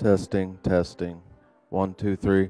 Testing, testing. One, two, three.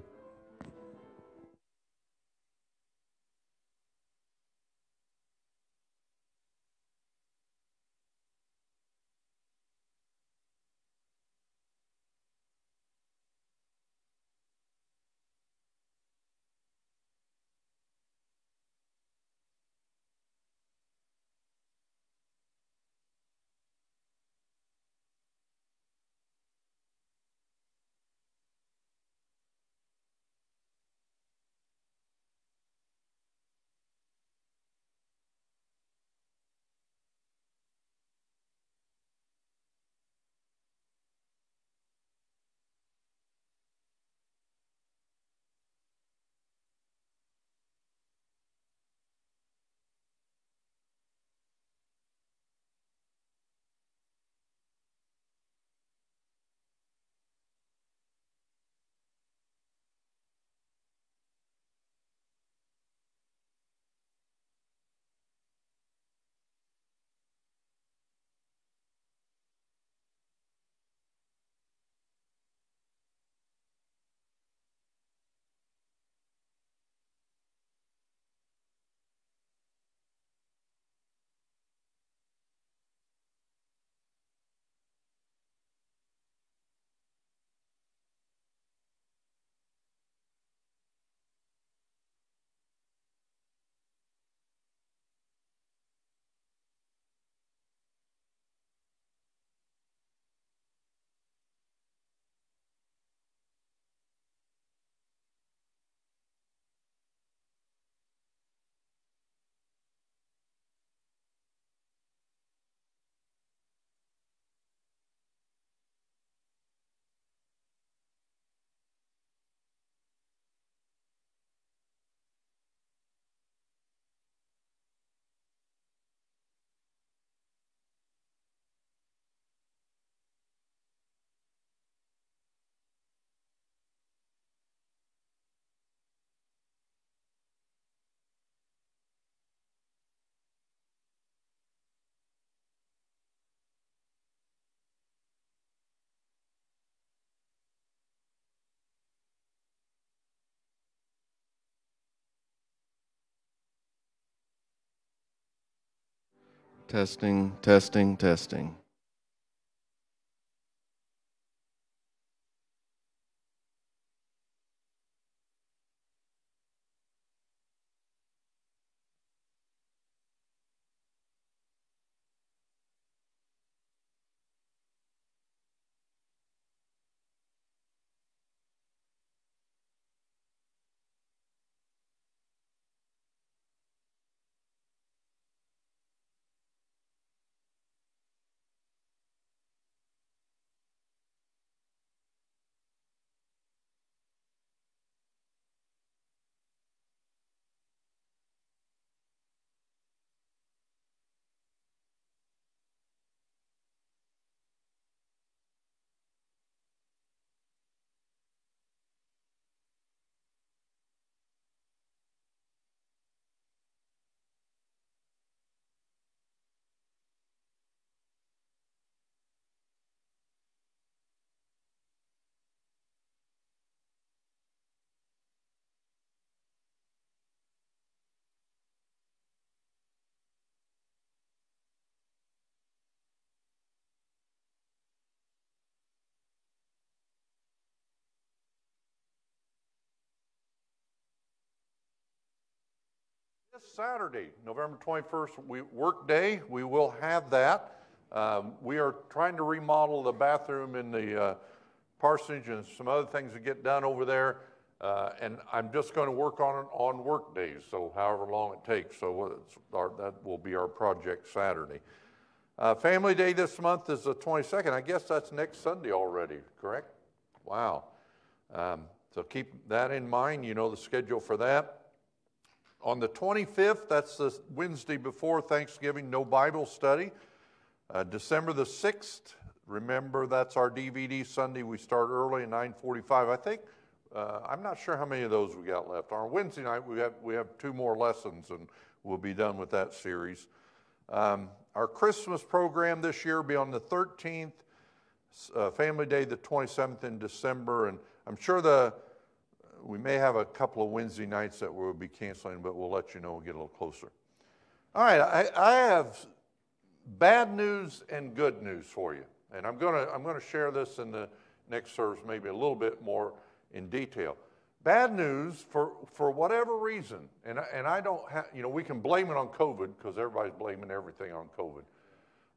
Testing, testing, testing. This Saturday, November 21st, we, work day, we will have that. Um, we are trying to remodel the bathroom in the uh, parsonage and some other things that get done over there. Uh, and I'm just going to work on it on work days, so however long it takes. So our, that will be our project Saturday. Uh, Family Day this month is the 22nd. I guess that's next Sunday already, correct? Wow. Um, so keep that in mind. You know the schedule for that. On the 25th, that's the Wednesday before Thanksgiving, no Bible study. Uh, December the 6th, remember that's our DVD Sunday. We start early at 9:45. I think uh, I'm not sure how many of those we got left. On Wednesday night, we have we have two more lessons, and we'll be done with that series. Um, our Christmas program this year will be on the 13th. uh, Family Day, the 27th in December, and I'm sure the, we may have a couple of Wednesday nights that we'll be canceling, but we'll let you know when we get a little closer. All right, I, I have bad news and good news for you. And I'm going to I'm going to share this in the next service maybe a little bit more in detail. Bad news for, for whatever reason, and, and I don't have, you know, we can blame it on COVID because everybody's blaming everything on COVID.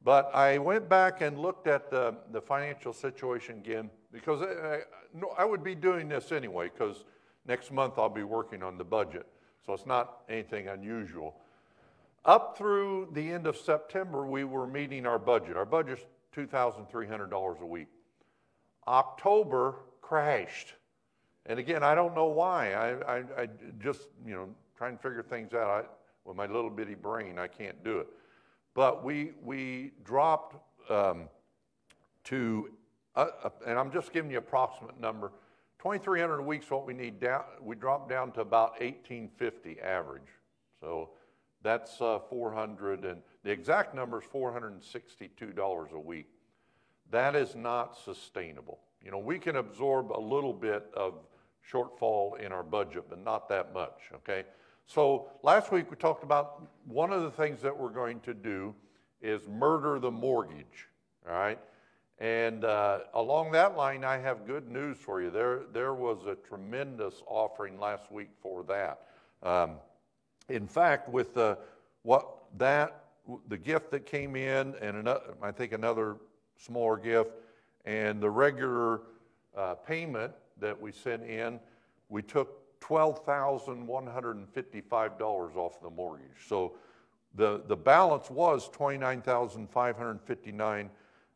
But I went back and looked at the, the financial situation again because I, I, no, I would be doing this anyway because next month I'll be working on the budget. So it's not anything unusual. Up through the end of September, we were meeting our budget. Our budget's $2,300 a week. October crashed. And again, I don't know why. I, I, I just, you know, trying to figure things out. I, with my little bitty brain, I can't do it. But we, we dropped um, to, uh, uh, and I'm just giving you approximate number, 2,300 a week is what we need down, we dropped down to about 1,850 average. So that's uh, 400, and the exact number is $462 a week. That is not sustainable. You know, we can absorb a little bit of shortfall in our budget, but not that much, okay? So last week we talked about one of the things that we're going to do is murder the mortgage, all right? And uh, along that line, I have good news for you. There, there was a tremendous offering last week for that. Um, in fact, with the, what that, the gift that came in, and another, I think another smaller gift, and the regular uh, payment that we sent in, we took $12,155 off the mortgage. So the, the balance was 29,559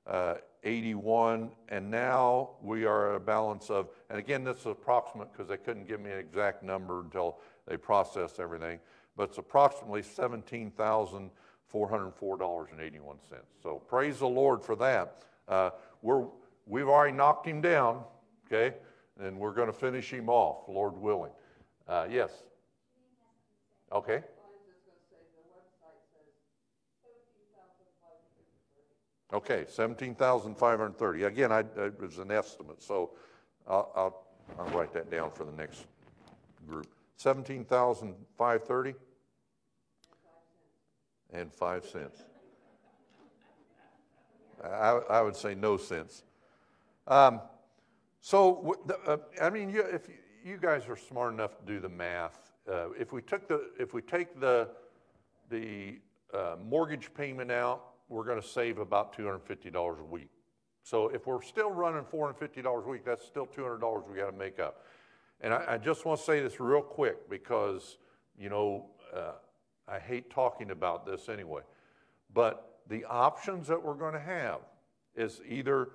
uh, 81, and now we are at a balance of, and again, this is approximate because they couldn't give me an exact number until they processed everything, but it's approximately $17,404.81. So praise the Lord for that. Uh, we're, we've already knocked him down, okay, and we're going to finish him off, Lord willing. Uh, yes? Okay. Okay, 17,530. Again, I, it was an estimate, so I'll, I'll, I'll write that down for the next group. 17,530? And 5 cents. I, I would say no cents. Um, so, uh, I mean, you, if you, you guys are smart enough to do the math, uh, if we took the, if we take the, the uh, mortgage payment out, we're going to save about $250 a week. So if we're still running $450 a week, that's still $200 we got to make up. And I, I just want to say this real quick because, you know, uh, I hate talking about this anyway. But the options that we're going to have is either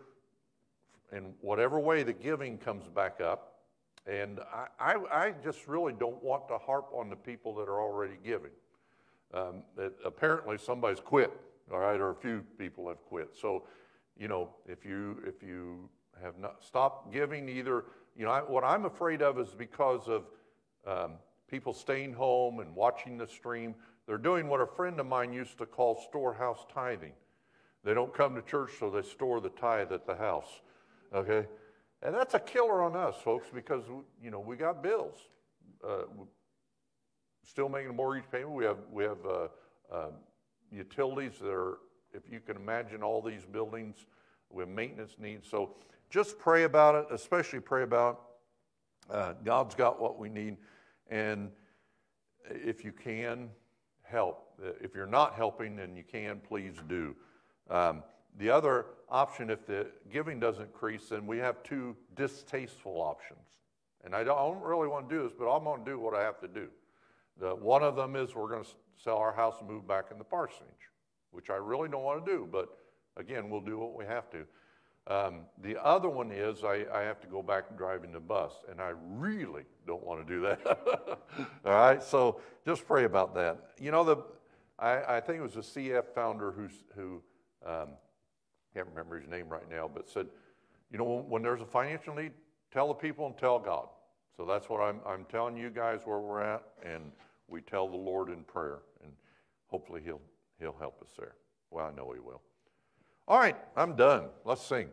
in whatever way the giving comes back up, and I, I, I just really don't want to harp on the people that are already giving. Um, apparently somebody's quit, all right, or a few people have quit. So, you know, if you if you have not stopped giving, either you know, I, what I'm afraid of is because of um, people staying home and watching the stream. They're doing what a friend of mine used to call storehouse tithing. They don't come to church, so they store the tithe at the house. Okay, and that's a killer on us, folks, because you know we got bills. Uh, still making a mortgage payment. We have we have uh, uh, utilities that are, if you can imagine, all these buildings with maintenance needs. So just pray about it. Especially pray about uh, God's got what we need, and if you can help. If you're not helping and you can, please do. Um, the other option, if the giving doesn't increase, then we have two distasteful options. And I don't, I don't really want to do this, but I'm going to do what I have to do. The, one of them is we're going to sell our house and move back in the parsonage, which I really don't want to do, but again, we'll do what we have to. Um, the other one is I, I, have to go back and driving the bus, and I really don't want to do that. All right, so just pray about that. You know, the I, I think it was the CF founder who's, who um, can't remember his name right now, but said, you know, when, when there's a financial need, tell the people and tell God. So that's what I'm, I'm telling you guys where we're at, and we tell the Lord in prayer, and hopefully He'll, he'll help us there. Well, I know He will. All right, I'm done. Let's sing.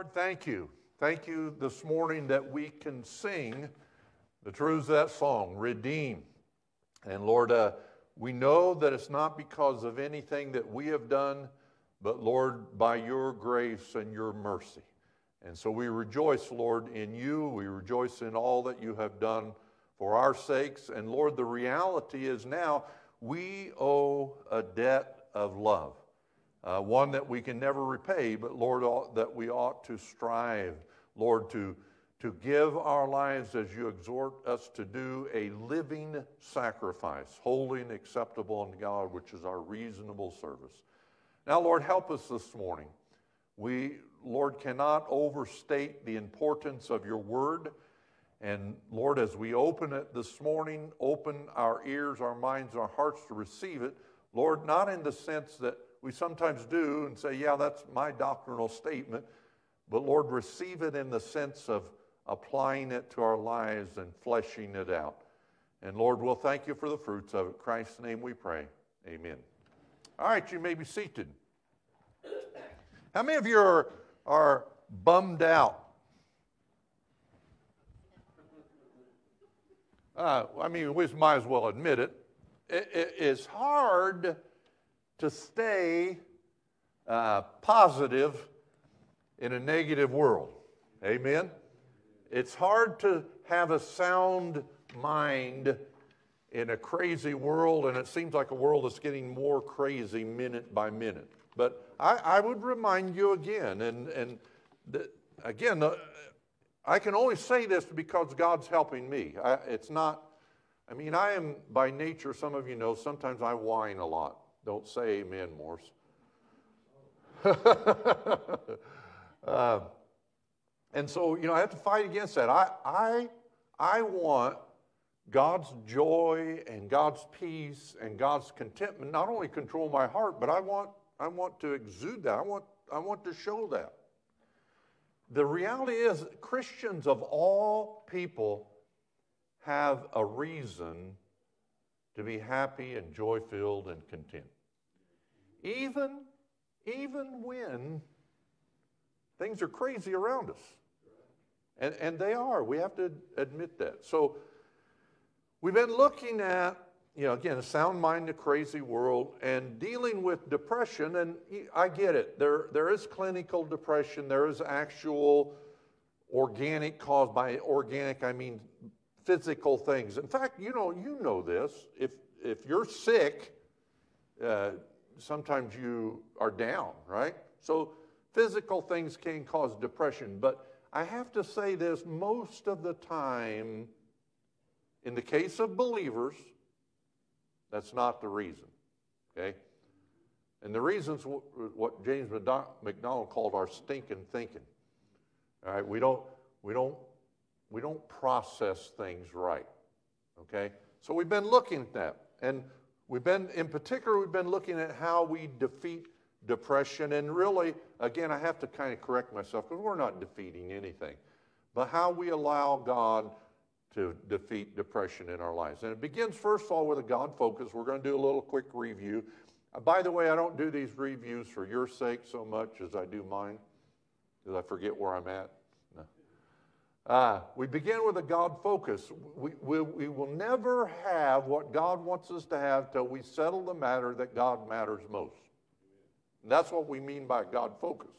Lord, thank you. Thank you this morning that we can sing the truths of that song, Redeem. And Lord, uh, we know that it's not because of anything that we have done, but Lord, by your grace and your mercy. And so we rejoice, Lord, in you. We rejoice in all that you have done for our sakes. And Lord, the reality is now we owe a debt of love uh, one that we can never repay, but Lord, that we ought to strive, Lord, to, to give our lives as you exhort us to do a living sacrifice, holy and acceptable unto God, which is our reasonable service. Now, Lord, help us this morning. We, Lord, cannot overstate the importance of your word. And Lord, as we open it this morning, open our ears, our minds, our hearts to receive it. Lord, not in the sense that we sometimes do and say, yeah, that's my doctrinal statement. But Lord, receive it in the sense of applying it to our lives and fleshing it out. And Lord, we'll thank you for the fruits of it. In Christ's name we pray. Amen. All right, you may be seated. How many of you are, are bummed out? Uh, I mean, we might as well admit it. it, it it's hard to stay uh, positive in a negative world. Amen? It's hard to have a sound mind in a crazy world, and it seems like a world that's getting more crazy minute by minute. But I, I would remind you again, and, and the, again, I can only say this because God's helping me. I, it's not, I mean, I am by nature, some of you know, sometimes I whine a lot. Don't say amen, Morse. uh, and so, you know, I have to fight against that. I, I, I want God's joy and God's peace and God's contentment not only control my heart, but I want, I want to exude that. I want, I want to show that. The reality is, Christians of all people have a reason to be happy and joy filled and content. Even, even when things are crazy around us. And, and they are. We have to admit that. So we've been looking at, you know, again, a sound mind, a crazy world, and dealing with depression. And I get it. There, there is clinical depression, there is actual organic caused by organic, I mean physical things. In fact, you know, you know this. If, if you're sick, uh, sometimes you are down, right? So physical things can cause depression. But I have to say this most of the time, in the case of believers, that's not the reason, okay? And the reason's what James MacDonald called our stinking thinking. All right, we don't, we don't, we don't process things right, okay? So we've been looking at that. And we've been, in particular, we've been looking at how we defeat depression. And really, again, I have to kind of correct myself because we're not defeating anything, but how we allow God to defeat depression in our lives. And it begins, first of all, with a God focus. We're going to do a little quick review. Uh, by the way, I don't do these reviews for your sake so much as I do mine, because I forget where I'm at. Uh, we begin with a God focus. We, we, we will never have what God wants us to have till we settle the matter that God matters most. And that's what we mean by God focus.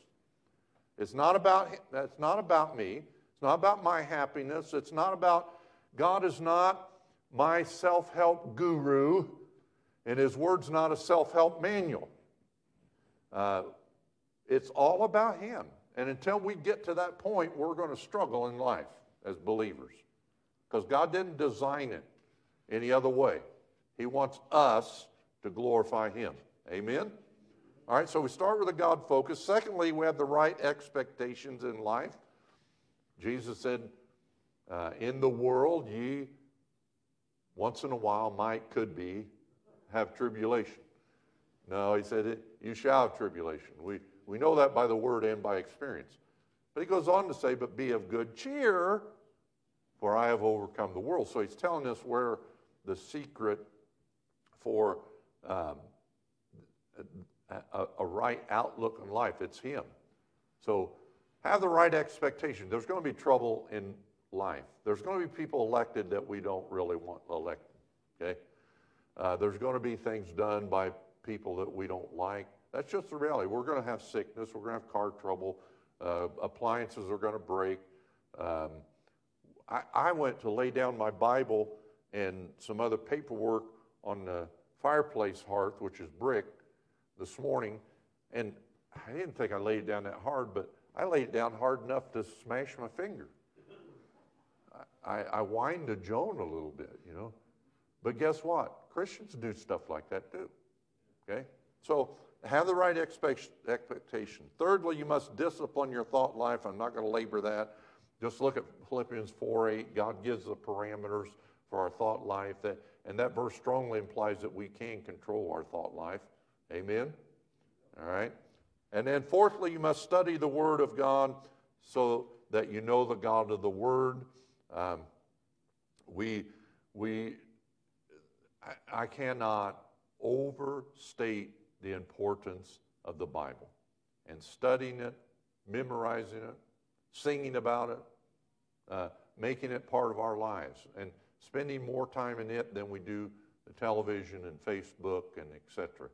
It's not about that's not about me. It's not about my happiness. It's not about God is not my self-help guru, and His Word's not a self-help manual. Uh, it's all about Him. And until we get to that point, we're going to struggle in life as believers. Because God didn't design it any other way. He wants us to glorify Him. Amen? All right, so we start with a God focus. Secondly, we have the right expectations in life. Jesus said, uh, In the world, ye once in a while might, could be, have tribulation. No, he said, You shall have tribulation. We, we know that by the word and by experience. But he goes on to say, But be of good cheer, for I have overcome the world. So he's telling us where the secret for um, a, a right outlook on life. It's Him. So have the right expectation. There's going to be trouble in life. There's going to be people elected that we don't really want elected. Okay? Uh, there's going to be things done by people that we don't like. That's just the reality. We're going to have sickness. We're going to have car trouble. Uh, appliances are going to break. Um, I, I, went to lay down my Bible and some other paperwork on the fireplace hearth, which is brick, this morning, and I didn't think I laid it down that hard, but I laid it down hard enough to smash my finger. I, I whined to Joan a little bit, you know. But guess what? Christians do stuff like that too. Okay? So have the right expectation. Thirdly, you must discipline your thought life. I'm not going to labor that. Just look at Philippians 4 8. God gives the parameters for our thought life, that, and that verse strongly implies that we can control our thought life. Amen? All right? And then, fourthly, you must study the Word of God so that you know the God of the Word. Um, we, we, I, I cannot overstate the importance of the Bible and studying it, memorizing it, singing about it, uh, making it part of our lives, and spending more time in it than we do the television and Facebook and etc.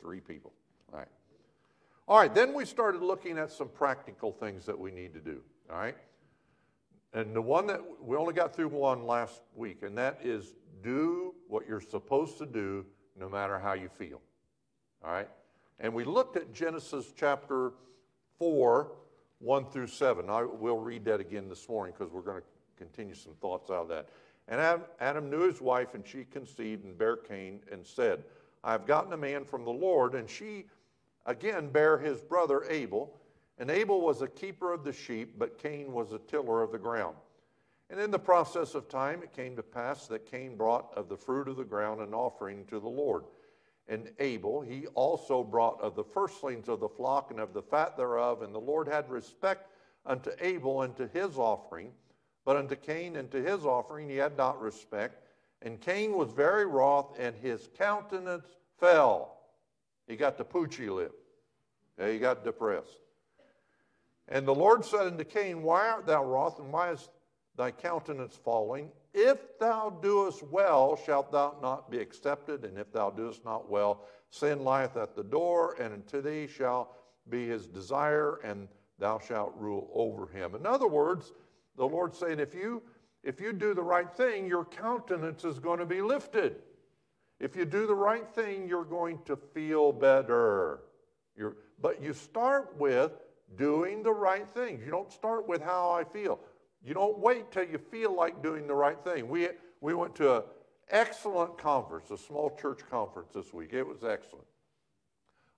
Three people. All right. All right, then we started looking at some practical things that we need to do. All right. And the one that we only got through one last week, and that is do what you're supposed to do no matter how you feel. All right. And we looked at Genesis chapter 4, 1 through 7. I will read that again this morning because we're going to continue some thoughts out of that. And Adam, knew his wife, and she conceived and bare Cain and said, I have gotten a man from the Lord. And she again bare his brother Abel. And Abel was a keeper of the sheep, but Cain was a tiller of the ground. And in the process of time, it came to pass that Cain brought of the fruit of the ground an offering to the Lord. And Abel, he also brought of the firstlings of the flock and of the fat thereof. And the Lord had respect unto Abel and to his offering, but unto Cain and to his offering he had not respect. And Cain was very wroth, and his countenance fell. He got the poochy lip. Yeah, he got depressed. And the Lord said unto Cain, Why art thou wroth, and why is thy countenance falling? If thou doest well, shalt thou not be accepted, and if thou doest not well, sin lieth at the door, and unto thee shall be his desire, and thou shalt rule over him. In other words, the Lord's saying, if you if you do the right thing, your countenance is going to be lifted. If you do the right thing, you're going to feel better. You're, but you start with doing the right thing. You don't start with how I feel. You don't wait till you feel like doing the right thing. We, we went to an excellent conference, a small church conference this week. It was excellent.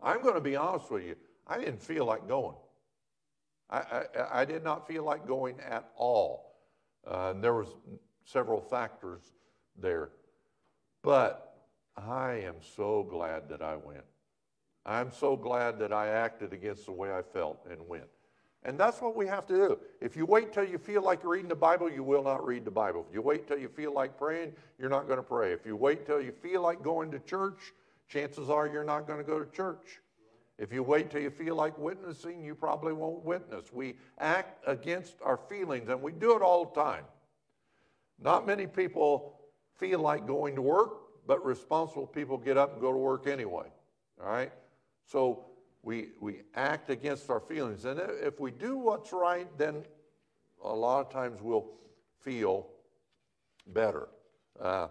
I'm going to be honest with you. I didn't feel like going. I, I, I did not feel like going at all. Uh, and there was several factors there. But I am so glad that I went. I'm so glad that I acted against the way I felt and went. And that's what we have to do. If you wait till you feel like reading the Bible, you will not read the Bible. If you wait till you feel like praying, you're not going to pray. If you wait till you feel like going to church, chances are you're not going to go to church. If you wait till you feel like witnessing, you probably won't witness. We act against our feelings, and we do it all the time. Not many people feel like going to work, but responsible people get up and go to work anyway. All right? So we, we act against our feelings. And if we do what's right, then a lot of times we'll feel better. Uh,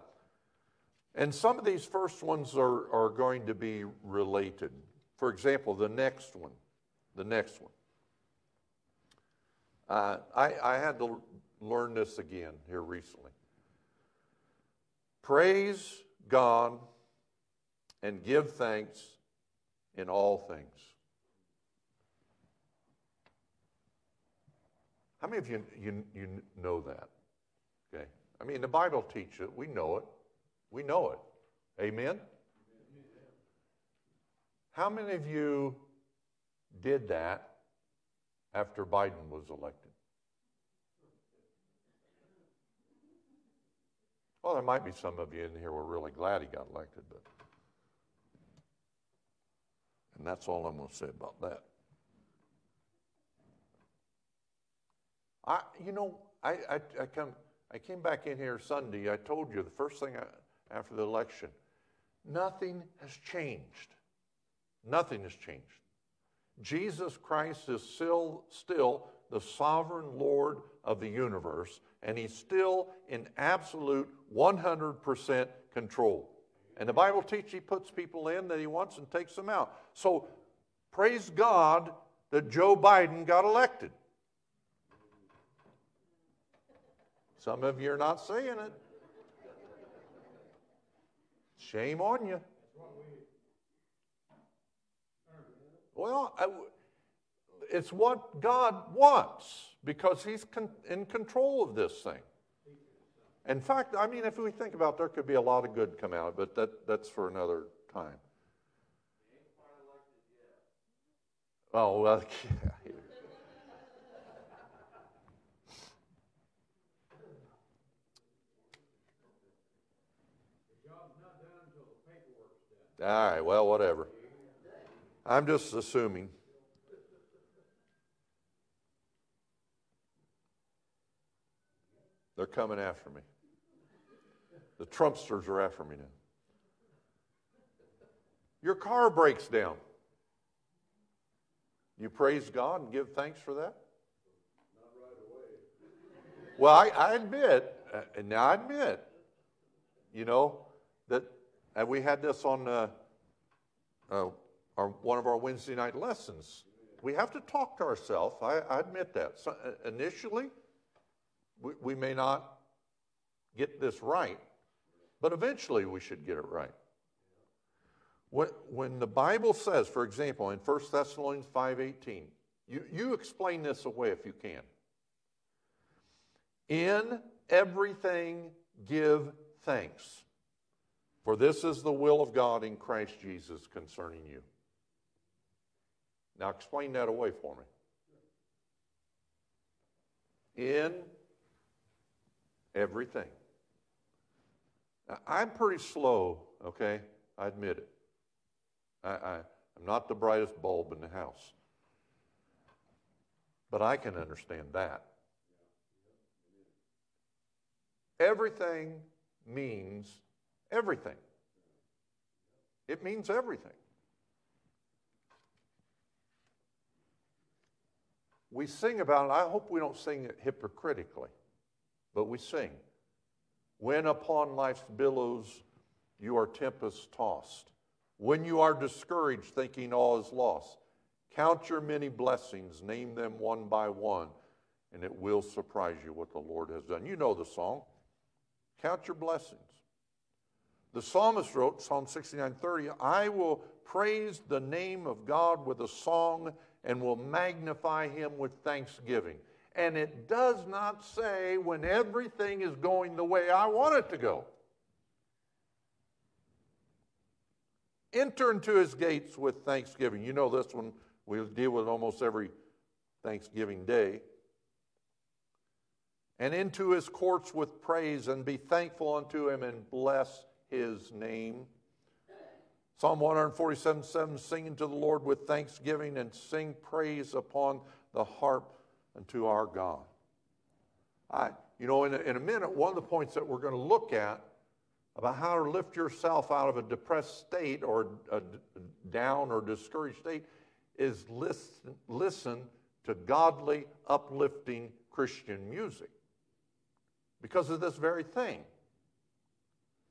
and some of these first ones are, are going to be related. For example, the next one, the next one. Uh, I, I had to learn this again here recently. Praise God and give thanks in all things. How many of you, you, you know that? Okay. I mean, the Bible teaches it. We know it. We know it. Amen? How many of you did that after Biden was elected? Well, there might be some of you in here who are really glad he got elected, but. And that's all I'm going to say about that. I, you know, I, I, I, come, I came back in here Sunday. I told you the first thing I, after the election, nothing has changed. Nothing has changed. Jesus Christ is still, still the sovereign Lord of the universe, and he's still in absolute 100% control. And the Bible teaches he puts people in that he wants and takes them out. So praise God that Joe Biden got elected. Some of you are not saying it. Shame on you. Well, it's what God wants because He's con- in control of this thing. In fact, I mean, if we think about it, there could be a lot of good come out of it, but that, that's for another time. Oh, well, yeah. All right, well, whatever. I'm just assuming. They're coming after me. The Trumpsters are after me now. Your car breaks down. You praise God and give thanks for that? Not right away. well, I, I admit, uh, and now I admit, you know, that and we had this on uh, uh, our, one of our Wednesday night lessons. We have to talk to ourselves. I, I admit that. So, uh, initially, we, we may not get this right, but eventually we should get it right. When, the Bible says, for example, in 1 Thessalonians 5.18, you, you explain this away if you can. In everything give thanks, for this is the will of God in Christ Jesus concerning you. Now explain that away for me. In everything. Now, I'm pretty slow, okay? I admit it. I, I, I'm not the brightest bulb in the house. But I can understand that. Everything means everything. It means everything. We sing about it. I hope we don't sing it hypocritically, but we sing. When upon life's billows you are tempest tossed, when you are discouraged, thinking all is lost, count your many blessings, name them one by one, and it will surprise you what the Lord has done. You know the song. Count your blessings. The psalmist wrote, Psalm 69:30, I will praise the name of God with a song and will magnify him with thanksgiving. And it does not say when everything is going the way I want it to go. Enter into his gates with thanksgiving. You know this one, we deal with almost every Thanksgiving day. And into his courts with praise, and be thankful unto him and bless his name. Psalm 147 7 Singing to the Lord with thanksgiving and sing praise upon the harp unto our God. I, you know, in a, in a minute, one of the points that we're going to look at about how to lift yourself out of a depressed state or a down or discouraged state is listen, listen to godly, uplifting Christian music because of this very thing.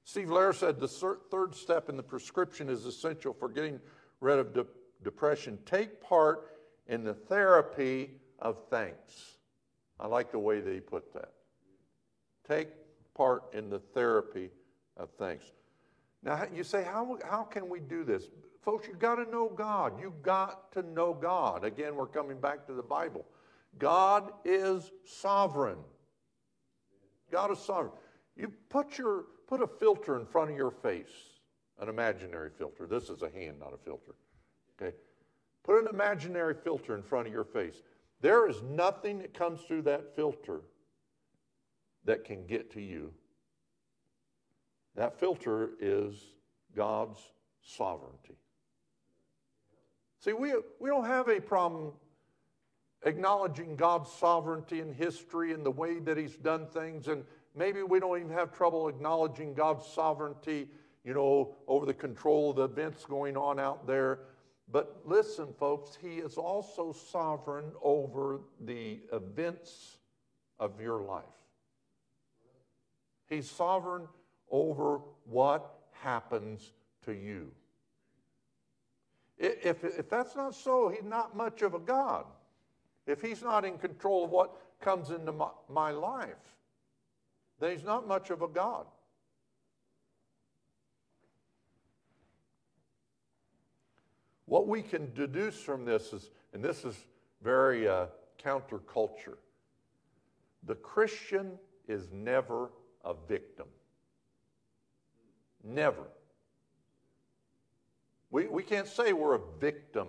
Steve Lehrer said the third step in the prescription is essential for getting rid of de- depression. Take part in the therapy of thanks. I like the way that he put that. Take part in the therapy of thanks. Now, you say, how, how can we do this? Folks, you've got to know God. You've got to know God. Again, we're coming back to the Bible. God is sovereign. God is sovereign. You put your Put a filter in front of your face, an imaginary filter. This is a hand, not a filter. Okay? Put an imaginary filter in front of your face. There is nothing that comes through that filter that can get to you. That filter is God's sovereignty. See, we, we don't have a problem acknowledging God's sovereignty in history and the way that He's done things and Maybe we don't even have trouble acknowledging God's sovereignty, you know, over the control of the events going on out there. But listen, folks, He is also sovereign over the events of your life. He's sovereign over what happens to you. If, if that's not so, He's not much of a God. If He's not in control of what comes into my, my life then he's not much of a God. What we can deduce from this is, and this is very uh, counterculture, the Christian is never a victim. Never. We, we can't say we're a victim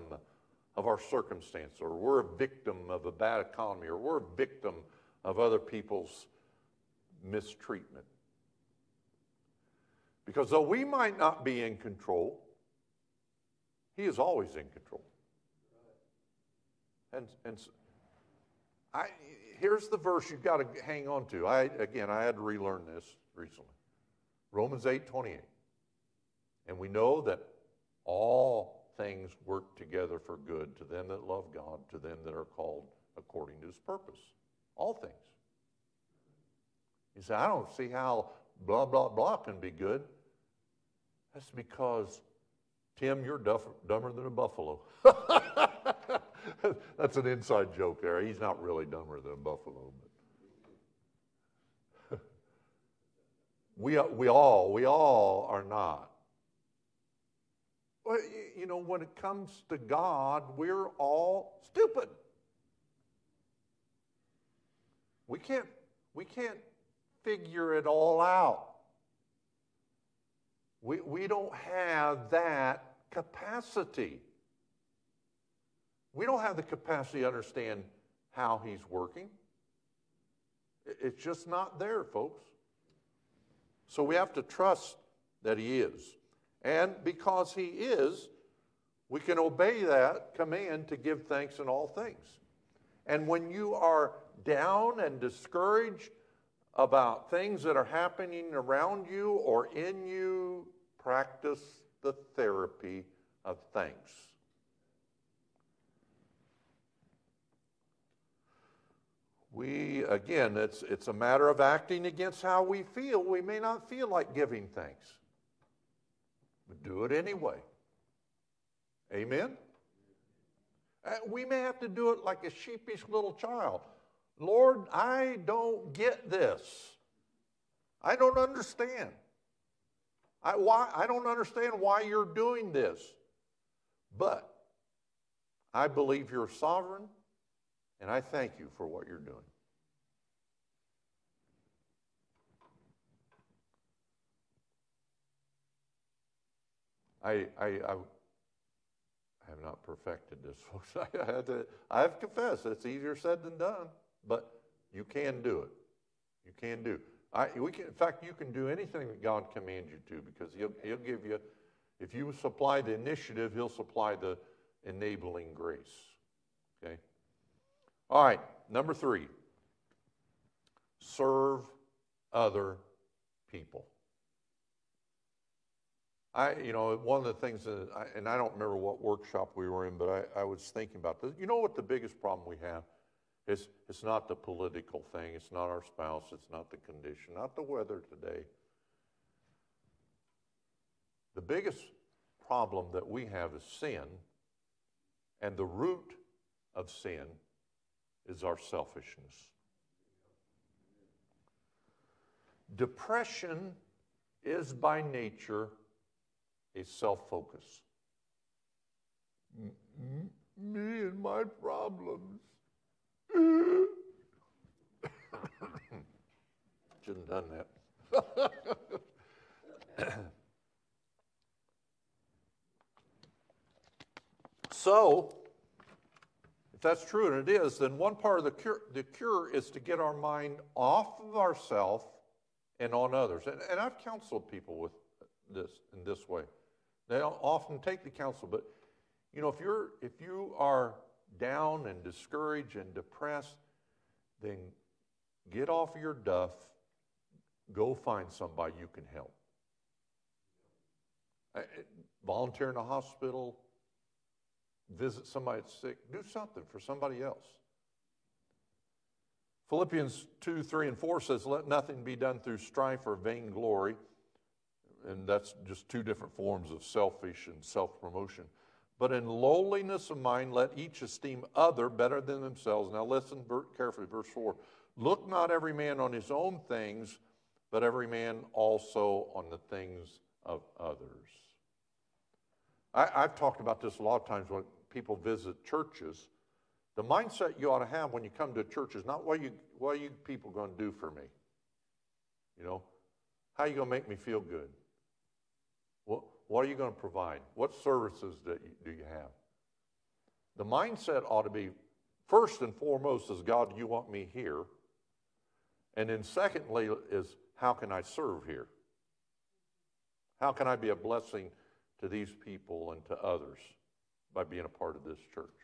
of our circumstance, or we're a victim of a bad economy, or we're a victim of other people's mistreatment. Because though we might not be in control, He is always in control. And, and I, here's the verse you've got to hang on to. I, again, I had to relearn this recently. Romans 8 28. And we know that all things work together for good to them that love God, to them that are called according to his purpose. All things. You say, I don't see how blah, blah, blah can be good. That's because, Tim, you're duff, dumber than a buffalo. That's an inside joke there. He's not really dumber than a buffalo. But we, uh, we all, we all are not. Well, you know, when it comes to God, we're all stupid. We can't, we can't figure it all out. We, we don't have that capacity. We don't have the capacity to understand how he's working. It's just not there, folks. So we have to trust that he is. And because he is, We can obey that command to give thanks in all things. And when you are down and discouraged about things that are happening around you or in you, practice the therapy of thanks. We, again, it's, it's a matter of acting against how we feel. We may not feel like giving thanks, but do it anyway. Amen? Uh, we may have to do it like a sheepish little child. Lord, I don't get this. I don't understand. I, why, I don't understand why you're doing this. But I believe you're sovereign, and I thank you for what you're doing. I, I, I, have not perfected this, folks. I have to, I have to confess, it's easier said than done, but you can do it. You can do. I, we can, in fact, you can do anything that God commands you to because he'll, he'll give you, if you supply the initiative, He'll supply the enabling grace. Okay? All right, number three serve other people. I, you know, one of the things that, I, and I don't remember what workshop we were in, but I, I was thinking about this. You know what the biggest problem we have? It's, it's not the political thing, it's not our spouse, it's not the condition, not the weather today. The biggest problem that we have is sin, and the root of sin is our selfishness. Depression is by nature a self focus. Me and my problems. Shouldn't have done that. so, if that's true, and it is, then one part of the cure, the cure is to get our mind off of ourselves and on others. And, and I've counseled people with this in this way. They often take the counsel, but you know, if you're if you are down and discouraged and depressed, then get off your duff, go find somebody you can help. Uh, uh, volunteer in a hospital, visit somebody that's sick, do something for somebody else. Philippians 2, 3, and 4 says, Let nothing be done through strife or vainglory. And that's just two different forms of selfish and self promotion but in lowliness of mind, let each esteem other better than themselves. Now, listen carefully, verse 4. Look not every man on his own things, but every man also on the things of others. I, have talked about this a lot of times when people visit churches. The mindset you ought to have when you come to church is not what you what are you people going to do for me? You know, how are you going to make me feel good? Well, what are you going to provide? What services do you, have? The mindset ought to be first and foremost is God, you want me here? And then secondly is how can I serve here? How can I be a blessing to these people and to others by being a part of this church?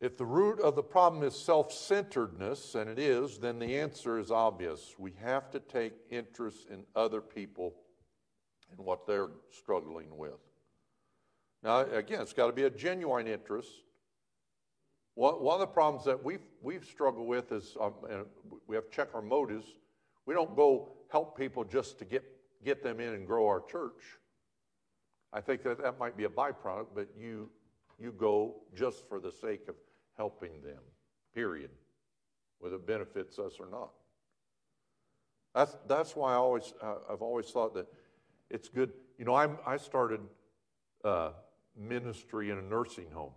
If the root of the problem is self centeredness, and it is, then the answer is obvious. We have to take interest in other people and what they're struggling with. Now, again, it's got to be a genuine interest. One, of the problems that we've, we've struggled with is um, we have to check our motives. We don't go help people just to get, get them in and grow our church. I think that that might be a byproduct, but you, you go just for the sake of helping them, period, whether it benefits us or not. That's, that's why I always, I've always thought that it's good. You know, I, I started uh, ministry in a nursing home.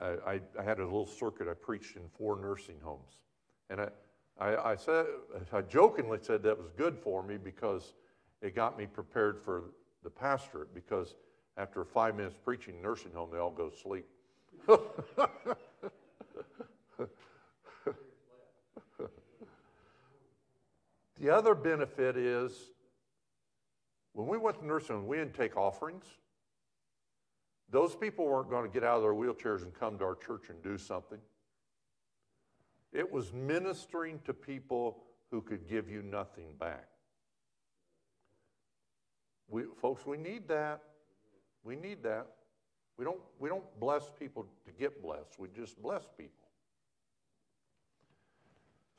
I, I, I, had a little circuit. I preached in four nursing homes. And I, I, I, said, I jokingly said that was good for me because it got me prepared for the pastorate because after five minutes preaching nursing home, they all go sleep. the other benefit is When we went to nursing home, we didn't take offerings. Those people weren't going to get out of their wheelchairs and come to our church and do something. It was ministering to people who could give you nothing back. We, folks, we need that. We need that. We don't, we don't bless people to get blessed, we just bless people.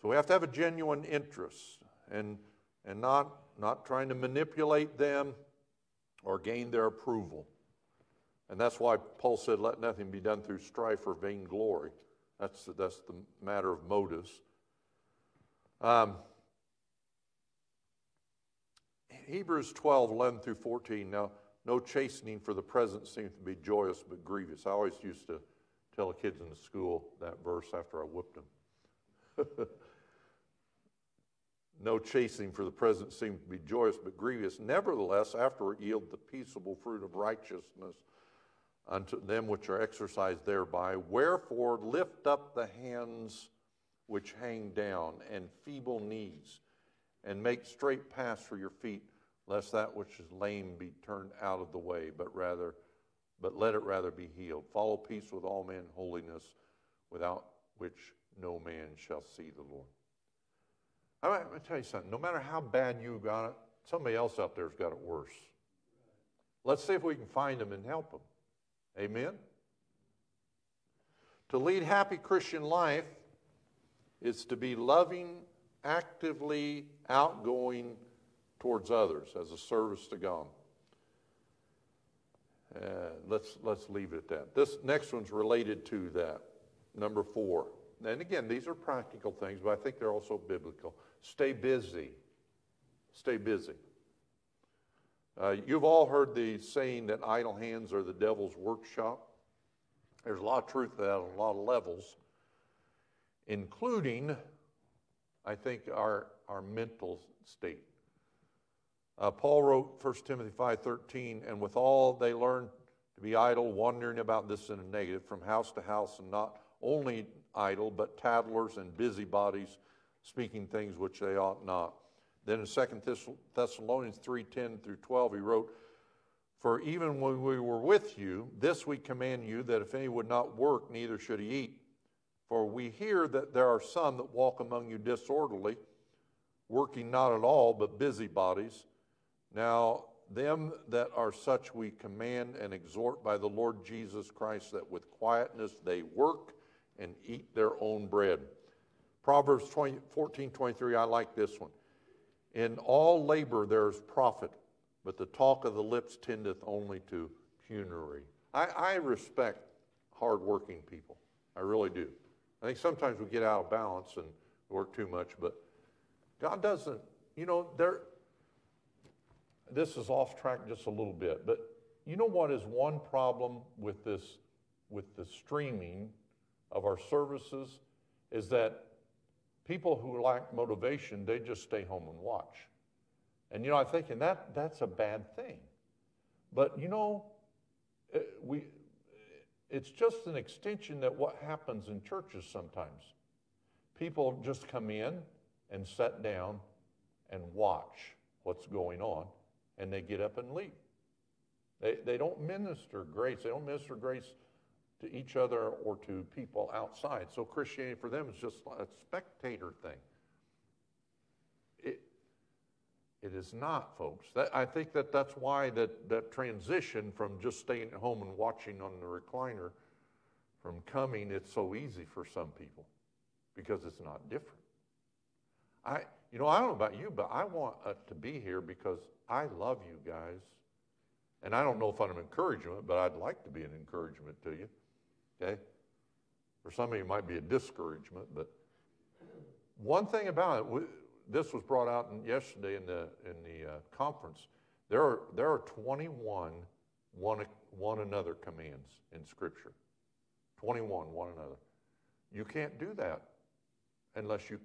So we have to have a genuine interest and, and not, not trying to manipulate them or gain their approval. And that's why Paul said, Let nothing be done through strife or vainglory. That's the, that's the matter of motives. Um, Hebrews 12, 11 through 14. Now, no chastening for the present seems to be joyous but grievous. I always used to tell the kids in the school that verse after I whipped them. no chastening for the present seems to be joyous but grievous. Nevertheless, after it yield the peaceable fruit of righteousness unto them which are exercised thereby. Wherefore, lift up the hands which hang down, and feeble knees, and make straight paths for your feet, lest that which is lame be turned out of the way, but rather, but let it rather be healed. Follow peace with all men, holiness, without which no man shall see the Lord. I'm going to tell you something. No matter how bad you got it, somebody else out there's got it worse. Let's see if we can find them and help them. Amen? To lead happy Christian life is to be loving, actively outgoing towards others as a service to God. Uh, let's, let's leave it at that. This next one's related to that. Number four. And again, these are practical things, but I think they're also biblical. Stay busy. Stay busy. Uh, you've all heard the saying that idle hands are the devil's workshop. There's a lot of truth to that on a lot of levels, including, I think, our, our mental state. Uh, Paul wrote 1 Timothy 5.13, and with all they learn to be idle, wandering about this in a negative, from house to house, and not only idle, but tattlers and busybodies, speaking things which they ought not then in 2 Thessalonians 3:10 through 12, he wrote, For even when we were with you, this we command you, that if any would not work, neither should he eat. For we hear that there are some that walk among you disorderly, working not at all, but busybodies. Now, them that are such we command and exhort by the Lord Jesus Christ that with quietness they work and eat their own bread. Proverbs 20, 14 23, I like this one. In all labor there is profit, but the talk of the lips tendeth only to penury. I, I respect hardworking people. I really do. I think sometimes we get out of balance and work too much, but God doesn't, you know, there this is off track just a little bit, but you know what is one problem with this with the streaming of our services is that People who lack motivation, they just stay home and watch. And you know, I'm thinking that that's a bad thing. But you know, eh, we it's just an extension that what happens in churches sometimes. People just come in and sit down and watch what's going on, and they get up and leave. They, they don't minister grace. They don't minister grace to each other or to people outside. So Christianity for them is just a spectator thing. It, it is not, folks. That, I think that that's why that, that transition from just staying at home and watching on the recliner from coming, it's so easy for some people because it's not different. I, you know, I don't know about you, but I want uh, to be here because I love you guys. And I don't know if I'm an encouragement, but I'd like to be an encouragement to you. Okay? For some of you, might be a discouragement, but one thing about it, we, this was brought out in, yesterday in the, in the uh, conference. There are, there are 21 one, one another commands in Scripture. 21 one another. You can't do that unless you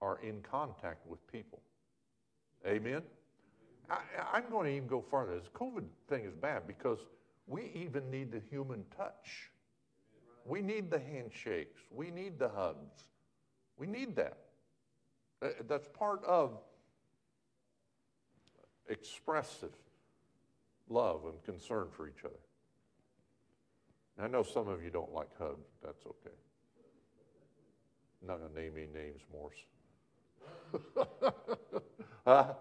are in contact with people. Amen? I, am going to even go farther. This COVID thing is bad because we even need the human touch. We need the handshakes. We need the hugs. We need that. Uh, that's part of, expressive love and concern for each other. I know some of you don't like hugs. That's okay. I'm not going to name any names, Morse. huh?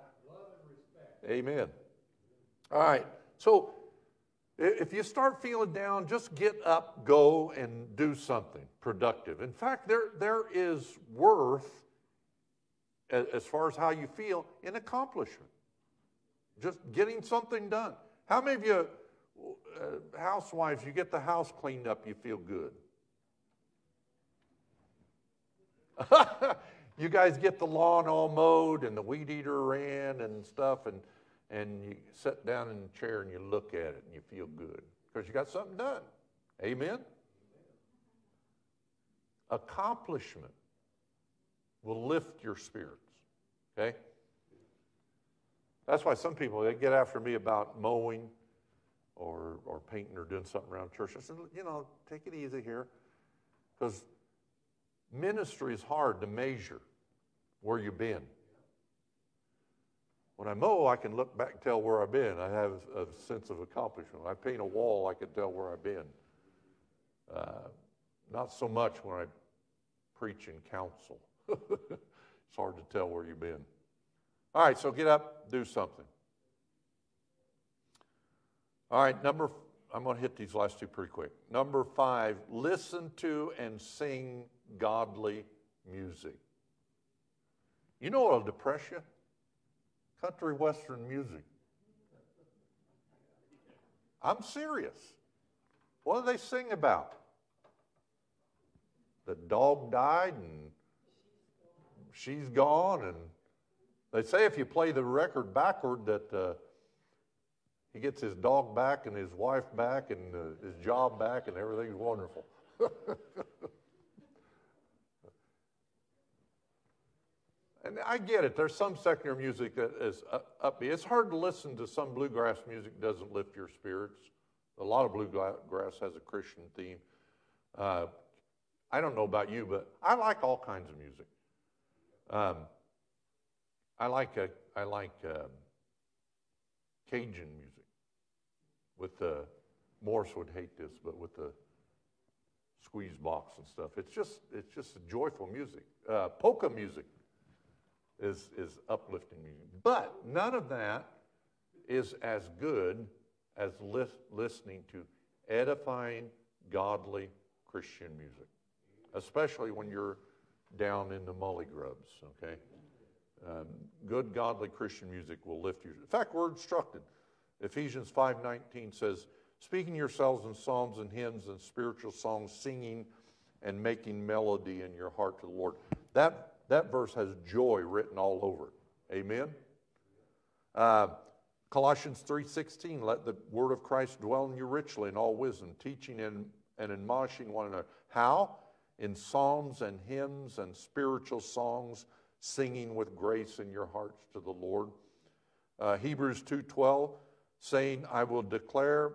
Amen. All right. So if you start feeling down, just get up, go, and do something productive. In fact, there, there is worth, as far as how you feel, in accomplishment. Just getting something done. How many of you, uh, housewives, you get the house cleaned up, you feel good? you guys get the lawn all mowed and the weed eater ran and stuff, and and you sit down in the chair and you look at it and you feel good because you got something done. Amen? Accomplishment will lift your spirits. Okay? That's why some people they get after me about mowing or or painting or doing something around church. I said, you know, take it easy here. Because ministry is hard to measure where you've been. When I mow, I can look back and tell where I've been. I have a sense of accomplishment. When I paint a wall, I can tell where I've been. Uh, not so much when I preach and counsel. it's hard to tell where you've been. All right, so get up, do something. All right, number, I'm going to hit these last two pretty quick. Number five, listen to and sing godly music. You know what'll depress you? country western music. I'm serious. What do they sing about? The dog died and she's gone, and they say if you play the record backward that uh, he gets his dog back and his wife back and uh, his job back and everything's wonderful. And I get it. There's some secular music that is upbeat. It's hard to listen to some bluegrass music doesn't lift your spirits. A lot of bluegrass has a Christian theme. Uh, I don't know about you, but I like all kinds of music. Um, I like I like um, Cajun music. With the Morris would hate this, but with the squeeze box and stuff, it's just it's just joyful music. Uh, polka music is, is uplifting you. But none of that is as good as listening to edifying, godly Christian music, especially when you're down in the molly grubs, okay? Um, good, godly Christian music will lift you. In fact, we're instructed. Ephesians 5.19 says, speaking yourselves in psalms and hymns and spiritual songs, singing and making melody in your heart to the Lord. That that verse has joy written all over it. Amen? Uh, Colossians 3.16, let the word of Christ dwell in you richly in all wisdom, teaching and, and admonishing one another. How? In psalms and hymns and spiritual songs, singing with grace in your hearts to the Lord. Uh, Hebrews 2.12, saying, I will declare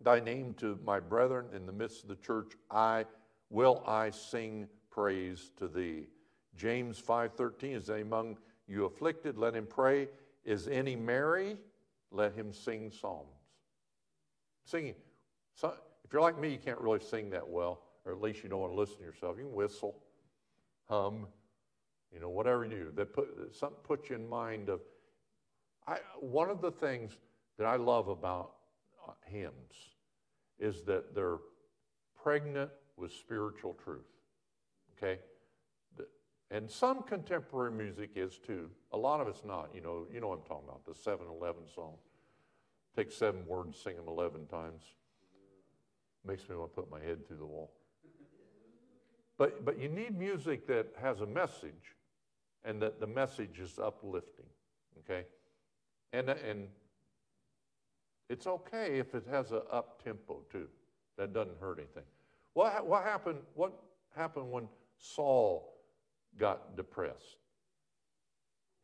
thy name to my brethren in the midst of the church. I will I sing praise to thee. James 5:13 is among you afflicted? Let him pray. Is any merry? Let him sing psalms. Singing. So, if you're like me you can't really sing that well or at least you don't want to listen to yourself. You can whistle hum you know whatever you do. That put something puts you in mind of I, one of the things that I love about uh, hymns is that they're pregnant with spiritual truth okay and some contemporary music is too. A lot of it's not. You know, you know what I'm talking about, the 7-Eleven song. Take seven words, sing them 11 times. Makes me want to put my head through the wall. But, but you need music that has a message and that the message is uplifting, okay? And, and it's okay if it has an up tempo too. That doesn't hurt anything. What, what, happened, what happened when Saul got depressed.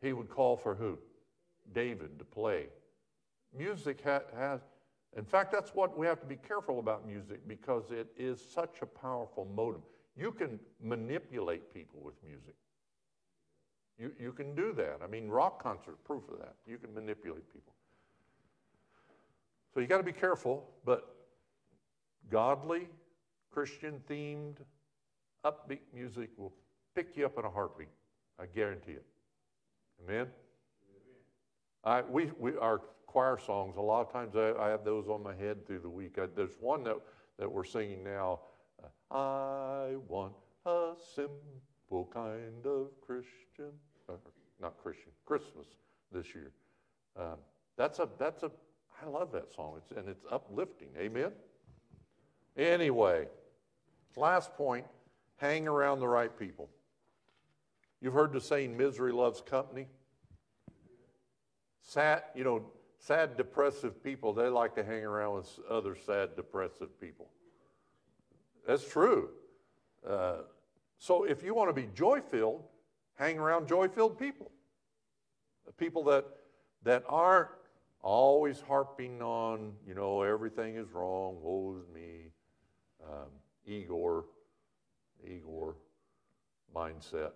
He would call for who? David to play. Music ha- has, in fact, that's what we have to be careful about music because it is such a powerful motive. You can manipulate people with music. You, you can do that. I mean, rock concert, proof of that. You can manipulate people. So you got to be careful, but godly, Christian themed, upbeat music will pick you up in a heartbeat. I guarantee it. Amen? I, we, we, our choir songs, a lot of times I, I have those on my head through the week. I, there's one that, that we're singing now. uh, I want a simple kind of Christian, uh, not Christian, Christmas this year. Um, that's a, that's a, I love that song. It's, and it's uplifting. Amen? Anyway, last point hang around the right people. You've heard the saying, misery loves company. Sad, you know, sad, depressive people, they like to hang around with other sad, depressive people. That's true. Uh, so if you want to be joy filled, hang around joy filled people. People that, that aren't always harping on, you know, everything is wrong, woe is me, um, Eeyore, Eeyore mindset.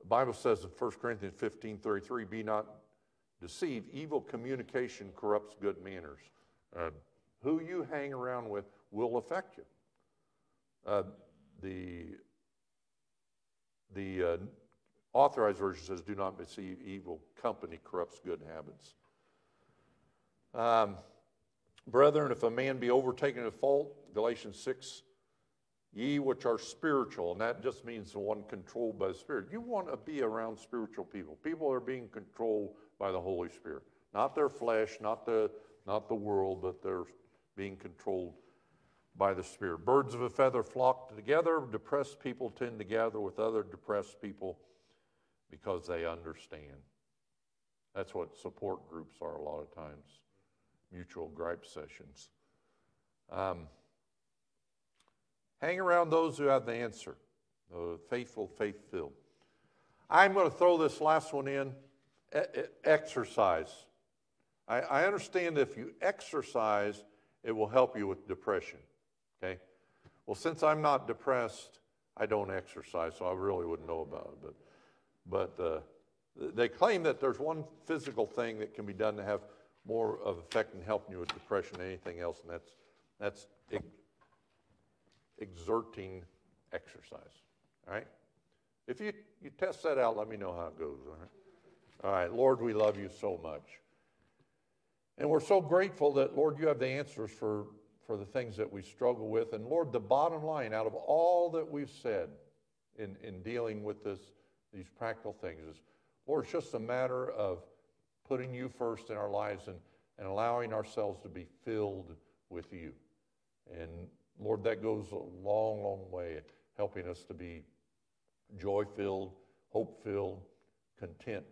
The Bible says in 1 Corinthians 15 33, be not deceived. Evil communication corrupts good manners. Uh, who you hang around with will affect you. Uh, the the uh, authorized version says, do not deceive evil company corrupts good habits. Um, Brethren, if a man be overtaken in a fault, Galatians 6, ye which are spiritual, and that just means the one controlled by the Spirit. You want to be around spiritual people. People are being controlled by the Holy Spirit. Not their flesh, not the, not the world, but they're being controlled by the Spirit. Birds of a feather flock together. Depressed people tend to gather with other depressed people because they understand. That's what support groups are a lot of times mutual gripe sessions. Um, hang around those who have the answer, the faithful, faith filled. I'm going to throw this last one in exercise. I, I understand if you exercise, it will help you with depression. Okay? Well, since I'm not depressed, I don't exercise, so I really wouldn't know about it. But, but uh, they claim that there's one physical thing that can be done to have more of effect in helping you with depression than anything else, and that's, that's exerting exercise. All right? If you, you test that out, let me know how it goes. All right? All right, Lord, we love you so much. And we're so grateful that, Lord, you have the answers for, for the things that we struggle with. And Lord, the bottom line out of all that we've said in, in dealing with this, these practical things is, Lord, it's just a matter of putting you first in our lives and, and allowing ourselves to be filled with you. And Lord, that goes a long, long way in helping us to be joy filled, hope filled, content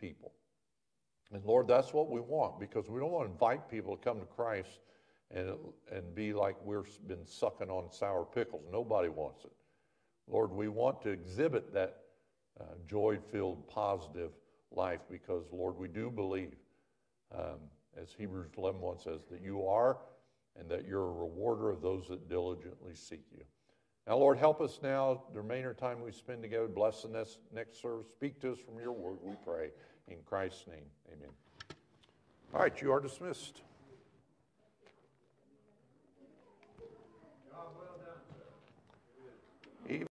people. And Lord, that's what we want because we don't want to invite people to come to Christ and, and be like we've been sucking on sour pickles. Nobody wants it. Lord, we want to exhibit that uh, joy filled, positive life because, Lord, we do believe, um, as Hebrews 11 1 says, that you are and that you're a rewarder of those that diligently seek you. Now, Lord, help us now, the remainder time we spend together, bless the next, next service. Speak to us from your word, we pray. In Christ's name, amen. All right, you are dismissed.